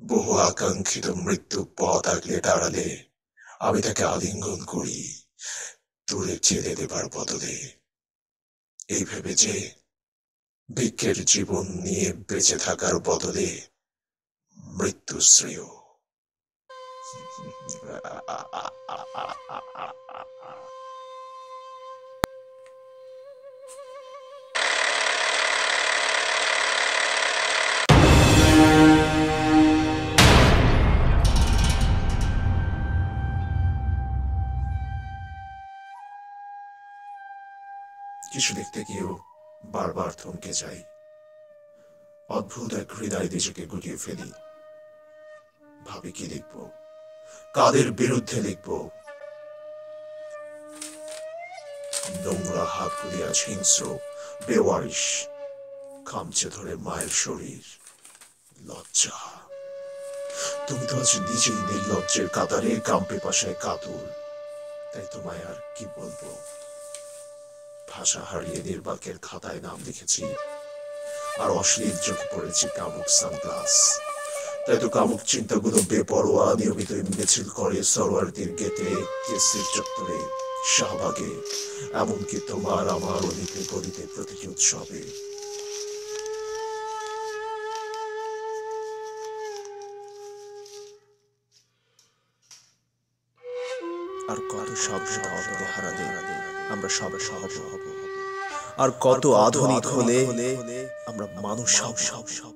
বহু আকাঙ্ক্ষিত মৃত্যু পথ আগলে দাঁড়ালে আমি তাকে আলিঙ্গন করি। দূরে ছেড়ে দেবার বদলে। এই ভেবে যে ভিক্ষের জীবন নিয়ে বেঁচে থাকার বদলে মৃত্যু শ্রেয়। কিছু দেখতে গিয়েও বারবার থমকে যাই। অদ্ভুত এক হৃদয় নিজেকে গুটিয়ে ফেলি। ভাবি, কি লিখব কাদের বিরুদ্ধে লিখব নোংরা হাতগুলি আজ হিংস্র, বেওয়ারিশ, খামচে ধরে মায়ের শরীর। লজ্জা। তুমি তো আজ নিজেই নির্লজ্জের কাতারে কাম্পে পাশায় কাতুর। তাই তোমায় আর কি বলব? ভাষা হারিয়ে নির্বাকের খাতায় নাম লিখেছি। আর অশ্লীল চোখে পড়েছি কামুক সানগ্লাস। তাই তো কামুক চিন্তাগুলো বেপরোয়া, নিয়মিত মিছিল করে সরোয়ারদের গেটে কেসির চত্বরে, শাহবাগে। এমনকি তোমার আমার অলিতে গলিতে প্রতিটি উৎসবে। আর কত শব্দ অপহারাদের আমরা সব সহজ হব। আর কত আধুনিক হলে আমরা মানুষ সব সব সব